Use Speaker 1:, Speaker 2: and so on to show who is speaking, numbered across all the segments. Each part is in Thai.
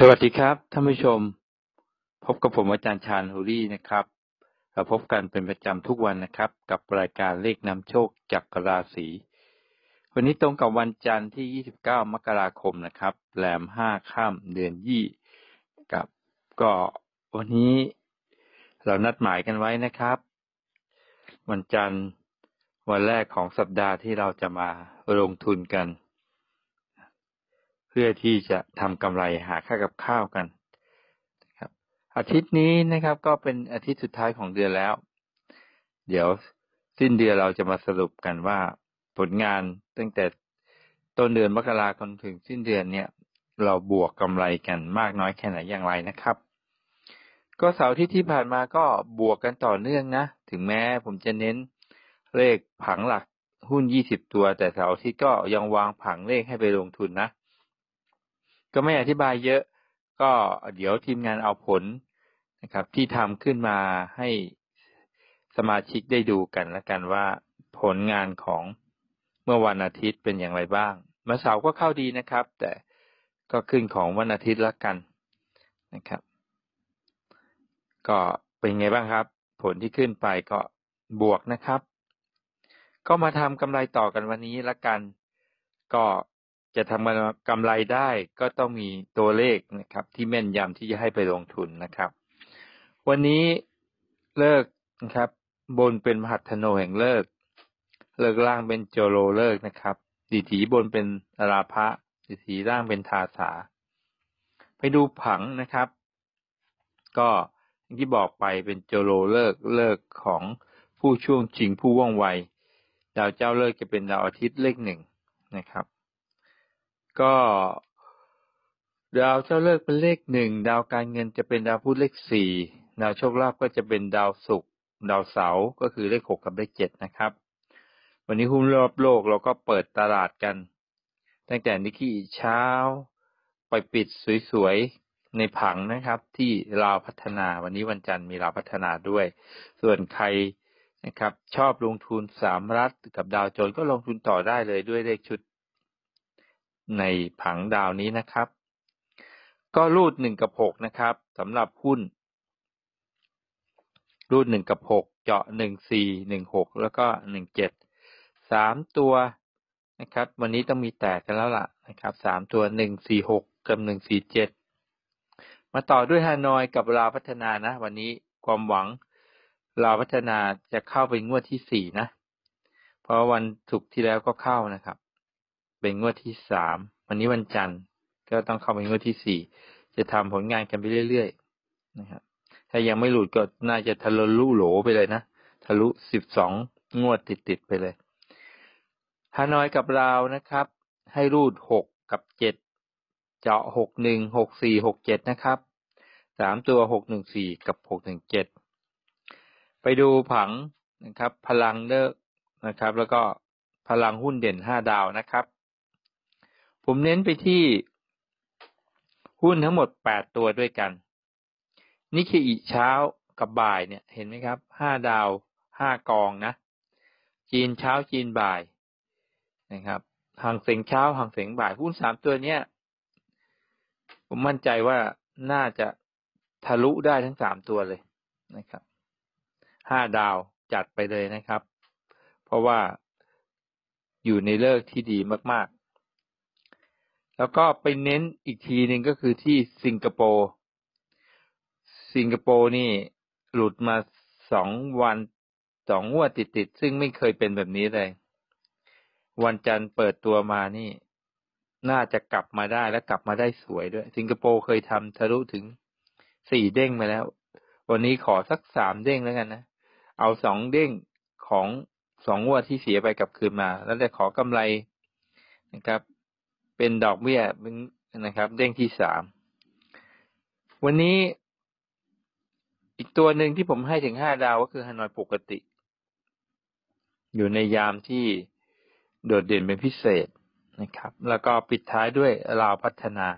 Speaker 1: สวัสดีครับท่านผู้ชม พบกับผมอาจารย์ชาญฮูรี่นะครับ เราพบกันเป็นประจำทุกวันนะครับ กับรายการเลขนำโชคจากกราศีวันนี้ตรงกับวันจันทร์ที่ 29 มกราคมนะครับแรม5ข้ามเดือนยี่กับก็วันนี้เรานัดหมายกันไว้นะครับ วันจันทร์วันแรกของสัปดาห์ที่เราจะมาลงทุนกัน พื่อที่จะทำกำไรหาค่ากับข้าวกันครับ อาทิตย์นี้นะครับก็เป็นอาทิตย์สุดท้ายของเดือนแล้ว เดี๋ยวสิ้นเดือนเราจะมาสรุปกันว่าผลงานตั้งแต่ต้นเดือนมกราคมถึงสิ้นเดือนเนี่ย เราบวกกำไรกันมากน้อยแค่ไหนอย่างไรนะครับ ก็เสาร์ที่ที่ผ่านมาก็บวกกันต่อเนื่องนะ ถึงแม้ผมจะเน้นเลขผังหลักหุ้นยี่สิบตัว แต่เสาร์ที่ก็ยังวางผังเลขให้ไปลงทุนนะ ก็ไม่อธิบายเยอะ ก็เดี๋ยวทีมงานเอาผลนะครับ ที่ทำขึ้นมาให้สมาชิกได้ดูกันแล้วกันว่าผลงานของเมื่อวันอาทิตย์เป็นอย่างไรบ้างมาเสาร์ก็เข้าดีนะครับ แต่ก็ขึ้นของวันอาทิตย์ละกันนะครับ ก็เป็นไงบ้างครับ ผลที่ขึ้นไปก็บวกนะครับ ก็มาทำกำไรต่อกันวันนี้ละกัน ก็ จะทำกำไรได้ก็ต้องมีตัวเลขนะครับ ที่แม่นยำที่จะให้ไปลงทุนนะครับ วันนี้เลิกนะครับ บนเป็นมหัตโนแห่งเลิก เลิกล่างเป็นโจโลเลิกนะครับดีถีบนเป็นราภะดีถีล่างเป็นทาสา ไปดูผังนะครับ ก็อย่างที่บอกไปเป็นโจโลเลิกเลิกของผู้ช่วงจริงผู้ว่องไวดาวเจ้าเลิกจะเป็นดาวอาทิตย์เลขหนึ่งนะครับ ก็ ดาวเจ้าเลิกเป็นเลขหนึ่งดาวการเงินจะเป็นดาวพุธเลขสี่ดาวโชคลาภก็จะเป็นดาวศุกร์ดาวเสาร์ก็คือเลขหกกับเลขเจ็ดนะครับ วันนี้หุ้นรอบโลกเราก็เปิดตลาดกัน ตั้งแต่นิกกี้เช้า ไปปิดสวยๆในผังนะครับ ที่ลาวพัฒนาวันนี้วันจันทร์มีลาวพัฒนาด้วย ส่วนใครนะครับ ชอบลงทุนสามรัฐกับดาวโจนก็ลงทุนต่อได้เลยด้วยเลขชุด ในผังดาวนี้นะครับ ก็รูดหนึ่งกับหกนะครับสำหรับหุ้น รูดหนึ่งกับหกเจาะหนึ่งสี่หนึ่งหกแล้วก็หนึ่งเจ็ดสามตัวนะครับ วันนี้ต้องมีแตกกันแล้วล่ะนะครับสามตัวหนึ่งสี่หกกับหนึ่งสี่เจ็ดมาต่อด้วยฮานอยกับลาวพัฒนานะ วันนี้ความหวังลาวพัฒนาจะเข้าไปงวดที่สี่นะ เพราะวันศุกร์ที่แล้วก็เข้านะครับ เป็นงวดที่สามวันนี้วันจันทร์ก็ต้องเข้าไปงวดที่สี่จะทำผลงานกันไปเรื่อยๆนะครับถ้ายังไม่หลุดก็น่าจะทะลุโหลไปเลยนะทะลุสิบสองงวดติดๆไปเลยฮานอยกับเรานะครับ ให้รูดหกกับเจ็ดเจาะหกหนึ่งหกสี่หกเจ็ดนะครับสามตัวหกหนึ่งสี่กับหกหนึ่งเจ็ดไปดูผังนะครับ พลังเลิกนะครับ แล้วก็พลังหุ้นเด่นห้าดาวนะครับ ผมเน้นไปที่หุ้นทั้งหมดแปดตัวด้วยกัน นิเคอิเช้ากับบ่ายเนี่ยเห็นไหมครับห้าดาวห้ากองนะ จีนเช้าจีนบ่ายนะครับหางเสงเช้าหางเสงบ่ายหุ้นสามตัวเนี้ยผมมั่นใจว่าน่าจะทะลุได้ทั้งสามตัวเลยนะครับห้าดาวจัดไปเลยนะครับ เพราะว่าอยู่ในเลิกที่ดีมาก แล้วก็ไปเน้นอีกทีหนึ่งก็คือที่สิงคโปร์ สิงคโปร์นี่หลุดมาสองวันสองงวดติดๆซึ่งไม่เคยเป็นแบบนี้เลย วันจันทร์เปิดตัวมานี่ น่าจะกลับมาได้และกลับมาได้สวยด้วย สิงคโปร์เคยทำทะลุถึงสี่เด้งมาแล้ว วันนี้ขอสักสามเด้งแล้วกันนะ เอาสองเด้งของสองงวดที่เสียไปกลับคืนมา แล้วจะขอกำไรนะครับ เป็นดอกเบี้ยนะครับ เด้งที่สามวันนี้อีกตัวหนึ่งที่ผมให้ถึงห้าดาวก็คือฮานอยปกติ อยู่ในยามที่โดดเด่นเป็นพิเศษนะครับ แล้วก็ปิดท้ายด้วยลาวพัฒนา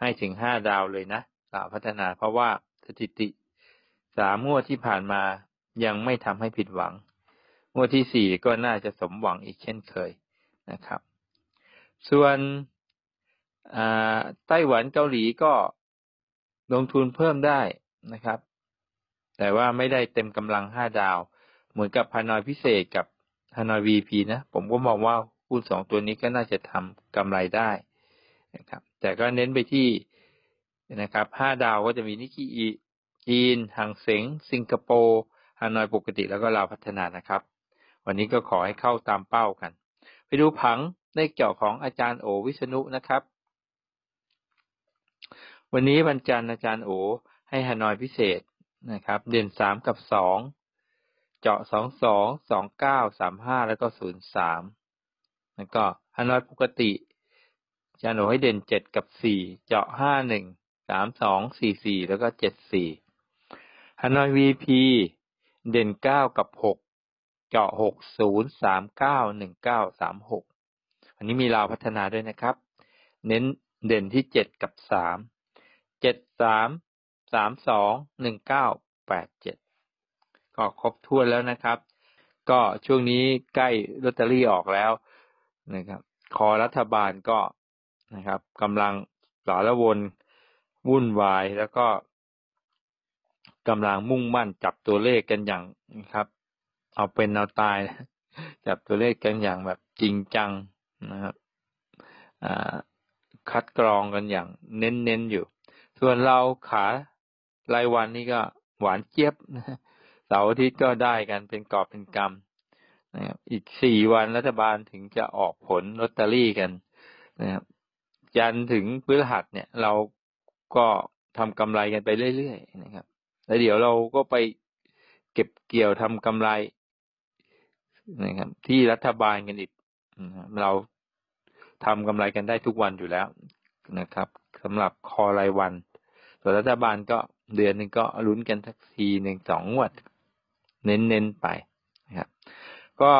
Speaker 1: ให้ถึงห้าดาวเลยนะลาวพัฒนา เพราะว่าสถิติสามงวดที่ผ่านมายังไม่ทำให้ผิดหวังงวดที่สี่ก็น่าจะสมหวังอีกเช่นเคยนะครับ ส่วนไต้หวันเกาหลีก็ลงทุนเพิ่มได้นะครับ แต่ว่าไม่ได้เต็มกำลังห้าดาว เหมือนกับพานอยพิเศษกับฮานอยวีพีนะ ผมก็มองว่าหุ้นสองตัวนี้ก็น่าจะทำกำไรได้นะครับ แต่ก็เน้นไปที่นะครับห้าดาวก็จะมีนิกกี้จีนฮังเสงสิงคโปร์ฮานอยปกติแล้วก็ลาวพัฒนานะครับ วันนี้ก็ขอให้เข้าตามเป้ากัน ไปดูผัง ในเกี่ยวของอาจารย์โอวิษณุนะครับ วันนี้วันจันทร์อาจารย์โอให้ฮานอยพิเศษนะครับ เด่นสามกับสองเจาะสองสองสองเก้าสามห้าแล้วก็ศูนย์สามแล้วก็ฮานอยปกติอาจารย์โอให้เด่นเจ็ดกับสี่เจาะห้าหนึ่งสามสองสี่สี่แล้วก็เจ็ดสี่ฮานอยวีพีเด่นเก้ากับหกเจาะหกศูนย์สามเก้าหนึ่งเก้าสามหก อันนี้มีราวพัฒนาด้วยนะครับ เน้นเด่นที่เจ็ดกับสามเจ็ดสามสามสองหนึ่งเก้าแปดเจ็ดก็ครบถ้วนแล้วนะครับ ก็ช่วงนี้ใกล้ลอตเตอรี่ออกแล้วนะครับ คอรัฐบาลก็นะครับกำลังสารวนวุ่นวายแล้วก็กำลังมุ่งมั่นจับตัวเลขกันอย่างนะครับ เอาเป็นเอาตาย จับตัวเลขกันอย่างแบบจริงจัง นะครับคัดกรองกันอย่างเน้นๆอยู่ ส่วนเราขารายวันนี้ก็หวานเจี๊ยบเสาร์อาทิตย์ก็ได้กันเป็นกอบเป็นกำนะครับ อีกสี่วันรัฐบาลถึงจะออกผลลอตเตอรี่กันนะครับ จันถึงพฤหัสเนี่ย เราก็ทำกำไรกันไปเรื่อยๆนะครับ แล้วเดี๋ยวเราก็ไปเก็บเกี่ยวทำกำไรนะครับ ที่รัฐบาลกันอีก เราทำกำไรกันได้ทุกวันอยู่แล้วนะครับสำหรับคอรายวัน ส่วนรัฐบาลก็เดือนหนึ่งก็ลุ้นกันทักทีหนึ่งสองงวด เน้นๆไปนะครับก็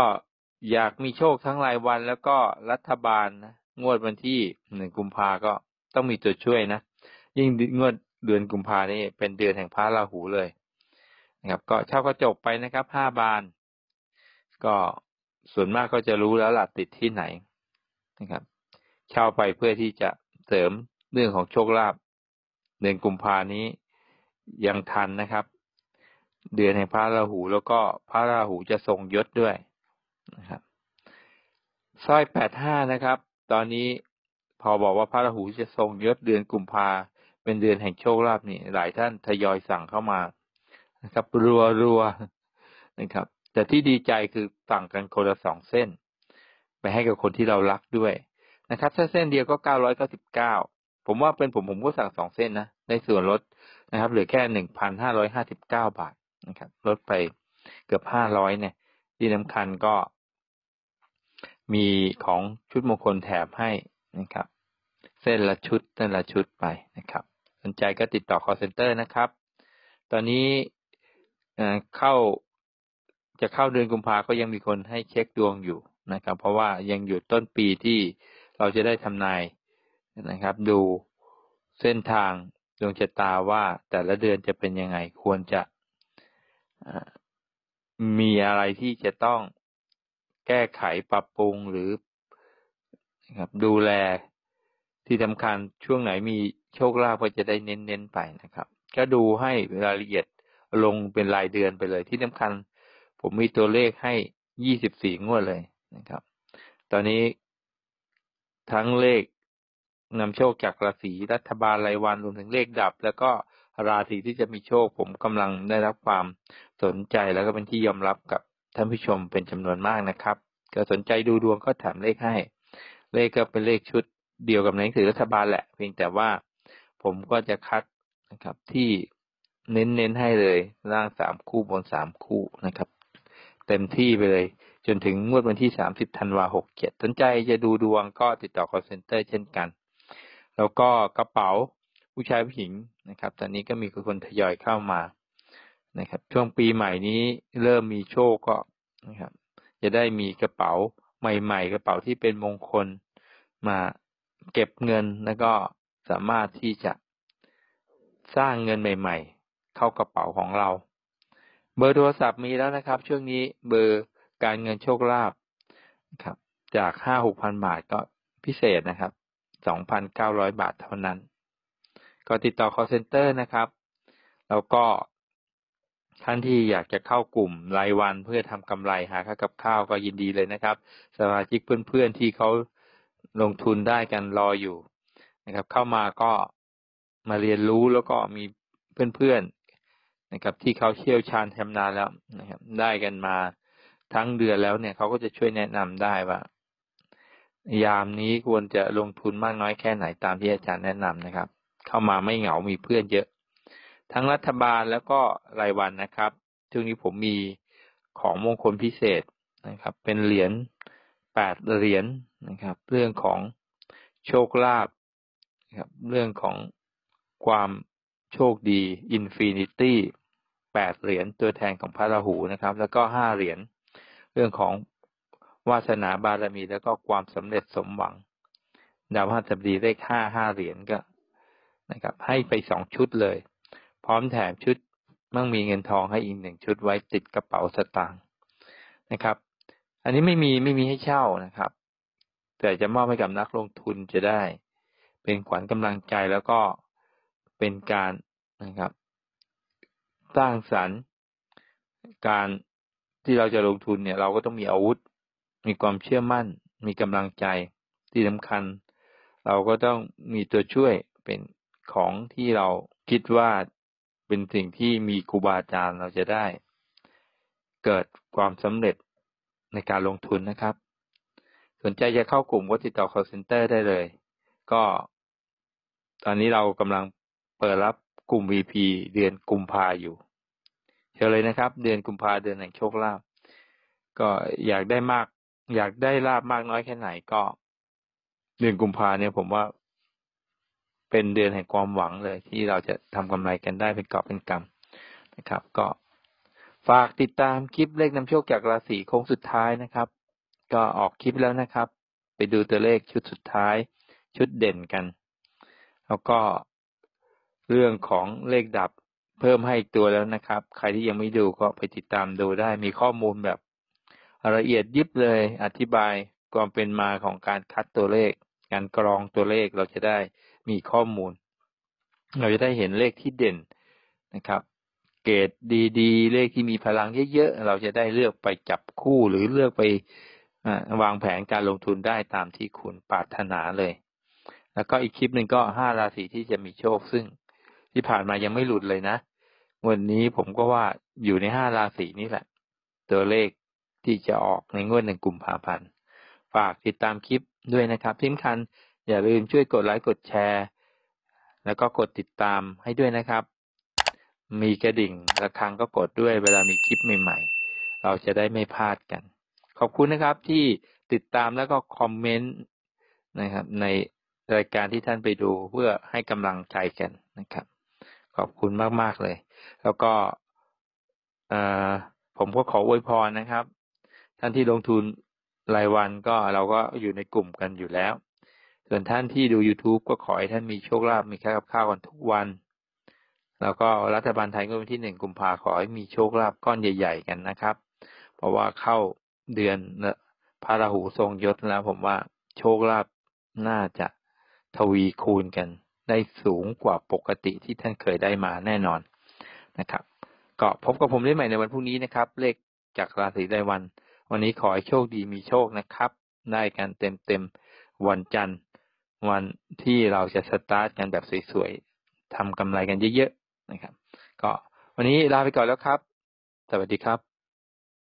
Speaker 1: อยากมีโชคทั้งรายวันแล้วก็รัฐบาลนะงวดวันที่หนึ่งกุมภาก็ต้องมีตัวช่วยนะ ยิ่งงวดเดือนกุมภานี่เป็นเดือนแห่งพระราหูเลยนะครับ ก็เช่ากระจกไปนะครับห้าบาน ก็ ส่วนมากก็จะรู้แล้วล่ะติดที่ไหนนะครับ เช่าไปเพื่อที่จะเสริมเรื่องของโชคลาภเดือนกุมภานี้ยังทันนะครับ เดือนแห่งพระราหูแล้วก็พระราหูจะทรงยศด้วยนะครับสร้อยแปดห้านะครับ ตอนนี้พอบอกว่าพระราหูจะทรงยศเดือนกุมภาเป็นเดือนแห่งโชคลาภนี่หลายท่านทยอยสั่งเข้ามานะครับ รัวรัวนะครับ แต่ที่ดีใจคือสั่งกันคนละสองเส้น ไปให้กับคนที่เรารักด้วยนะครับ ถ้าเส้นเดียวก็เก้าร้อยเก้าสิบเก้าผมว่าเป็นผมผมก็สั่งสองเส้นนะได้ส่วนลดนะครับเหลือแค่หนึ่งพันห้าร้อยห้าสิบเก้าบาทนะครับลดไปเกือบห้าร้อยเนี่ย ที่สำคัญก็มีของชุดมงคลแถมให้นะครับ เส้นละชุดเส้นละชุดไปนะครับ สนใจก็ติดต่อ call center นะครับ ตอนนี้เข้า จะเข้าเดือนกุมภาก็ยังมีคนให้เช็คดวงอยู่นะครับ เพราะว่ายังอยู่ต้นปีที่เราจะได้ทำนายนะครับ ดูเส้นทางดวงชะตาว่าแต่ละเดือนจะเป็นยังไงควรจะมีอะไรที่จะต้องแก้ไขปรับปรุงหรือครับดูแลที่สำคัญช่วงไหนมีโชคลาภก็จะได้เน้นๆไปนะครับ ก็ดูให้รายละเอียดลงเป็นรายเดือนไปเลยที่สำคัญ ผมมีตัวเลขให้ยี่สิบสี่งวดเลยนะครับ ตอนนี้ทั้งเลขนำโชคจากราศีรัฐบาลรายวันรวมถึงเลขดับ แล้วก็ราศีที่จะมีโชค ผมกำลังได้รับความสนใจแล้วก็เป็นที่ยอมรับกับท่านผู้ชมเป็นจำนวนมากนะครับ ก็สนใจดูดวงก็ถามเลขให้ เลขก็เป็นเลขชุดเดียวกับหนังสือรัฐบาลแหละ เพียงแต่ว่าผมก็จะคัดนะครับที่เน้นเน้นให้เลยร่างสามคู่บนสามคู่นะครับ เต็มที่ไปเลย จนถึงงวดวันที่สามสิบธันวาหกเจ็ดสนใจจะดูดวงก็ติดต่อ call center เช่นกัน แล้วก็กระเป๋าผู้ชายผู้หญิงนะครับ ตอนนี้ก็มีคนทยอยเข้ามานะครับ ช่วงปีใหม่นี้เริ่มมีโชคก็นะครับ จะได้มีกระเป๋าใหม่ ๆ กระเป๋าที่เป็นมงคลมาเก็บเงินแล้วก็สามารถที่จะสร้างเงินใหม่ ๆ เข้ากระเป๋าของเรา เบอร์โทรศัพท์มีแล้วนะครับ ช่วงนี้เบอร์การเงินโชคลาภครับ จากห้าหกพันบาทก็พิเศษนะครับ2,900บาทเท่านั้น ก็ติดต่อ call center นะครับ แล้วก็ท่านที่อยากจะเข้ากลุ่มรายวันเพื่อทำกำไรหาค่ากับข้าวก็ยินดีเลยนะครับ สมาชิกเพื่อนๆที่เขาลงทุนได้กันรออยู่นะครับ เข้ามาก็มาเรียนรู้แล้วก็มีเพื่อนๆ นะครับ ที่เขาเชี่ยวชาญชำนาญแล้วนะครับ ได้กันมาทั้งเดือนแล้วเนี่ยเขาก็จะช่วยแนะนำได้ว่า ยามนี้ควรจะลงทุนมากน้อยแค่ไหนตามที่อาจารย์แนะนำนะครับ เข้ามาไม่เหงามีเพื่อนเยอะ ทั้งรัฐบาลแล้วก็รายวันนะครับช่วงนี้ผมมีของมงคลพิเศษนะครับ เป็นเหรียญแปดเหรียญนะครับ เรื่องของโชคลาภนะครับ เรื่องของความโชคดี infinity แปดเหรียญตัวแทนของพระราหูนะครับ แล้วก็ห้าเหรียญเรื่องของวาสนาบารมี แล้วก็ความสำเร็จสมหวัง ดาวพฤหัสบดีเลขห้าห้าเหรียญก็นะครับ ให้ไปสองชุดเลย พร้อมแถมชุดมั่งมีเงินทองให้อีกหนึ่งชุดไว้ติดกระเป๋าสตางค์นะครับ อันนี้ไม่มีไม่มีให้เช่านะครับ แต่จะมอบให้กับนักลงทุนจะได้ เป็นขวัญกำลังใจแล้วก็เป็นการนะครับ สร้างสรรค์ การที่เราจะลงทุนเนี่ย เราก็ต้องมีอาวุธ มีความเชื่อมั่น มีกำลังใจที่สำคัญ เราก็ต้องมีตัวช่วยเป็นของที่เราคิดว่าเป็นสิ่งที่มีครูบาอาจารย์เราจะได้ เกิดความสำเร็จในการลงทุนนะครับ สนใจจะเข้ากลุ่มก็ติดต่อ call center ได้เลย ก็ตอนนี้เรากำลังเปิดรับ กลุ่ม VP เดือนกุมภาอยู่เชิญเลยนะครับ เดือนกุมภาเดือนแห่งโชคลาภก็อยากได้มาก อยากได้ลาบมากน้อยแค่ไหนก็ เดือนกุมภาเนี่ยผมว่า เป็นเดือนแห่งความหวังเลย ที่เราจะทำกำไรกันได้เป็นกอบเป็นกำนะครับ ก็ฝากติดตามคลิปเลขนำโชคจากราศีโค้งสุดท้ายนะครับ ก็ออกคลิปแล้วนะครับ ไปดูตัวเลขชุดสุดท้าย ชุดเด่นกัน แล้วก็ เรื่องของเลขดับเพิ่มให้ตัวแล้วนะครับ ใครที่ยังไม่ดูก็ไปติดตามดูได้มีข้อมูลแบบละเอียดยิบเลยอธิบายความเป็นมาของการคัดตัวเลข การกรองตัวเลขเราจะได้มีข้อมูล เราจะได้เห็นเลขที่เด่นนะครับ เกรดดีๆ เลขที่มีพลังเยอะๆเราจะได้เลือกไปจับคู่หรือเลือกไปวางแผนการลงทุนได้ตามที่คุณปรารถนาเลย แล้วก็อีกคลิปหนึ่งก็ห้าราศีที่จะมีโชคซึ่ง ที่ผ่านมายังไม่หลุดเลยนะ วันนี้ผมก็ว่าอยู่ในห้าราศีนี้แหละ ตัวเลขที่จะออกในงวดหนึ่งกุมภาพันธ์ฝากติดตามคลิปด้วยนะครับที่สำคัญอย่าลืมช่วยกดไลค์กดแชร์ แล้วก็กดติดตามให้ด้วยนะครับ มีกระดิ่งระฆังก็กดด้วยเวลามีคลิปใหม่ๆ เราจะได้ไม่พลาดกัน ขอบคุณนะครับที่ติดตามแล้วก็คอมเมนต์นะครับในรายการที่ท่านไปดูเพื่อให้กำลังใจกันนะครับ อบคุณมาก ๆ เลย แล้วก็ผมก็ขออวยพรนะครับ ท่านที่ลงทุนรายวันก็เราก็อยู่ในกลุ่มกันอยู่แล้ว ส่วนท่านที่ดู YouTube ก็ขอให้ท่านมีโชคลาภมีค่ากับข้าวกันทุกวัน แล้วก็รัฐบาลไทยก็วันที่หนึ่งกุมภาขอให้มีโชคลาภก้อนใหญ่ ๆ กันนะครับ เพราะว่าเข้าเดือนพระราหูทรงยศแล้วผมว่าโชคลาภน่าจะทวีคูณกัน ได้สูงกว่าปกติที่ท่านเคยได้มาแน่นอนนะครับ ก็พบกับผมได้ใหม่ในวันพรุ่งนี้นะครับ เลขจากราศีรายวัน วันนี้ขอให้โชคดีมีโชคนะครับ ได้กันเต็มๆวันจันทร์ วันที่เราจะสตาร์ทกันแบบสวยๆทำกำไรกันเยอะๆนะครับ ก็วันนี้ลาไปก่อนแล้วครับ สวัสดีครับ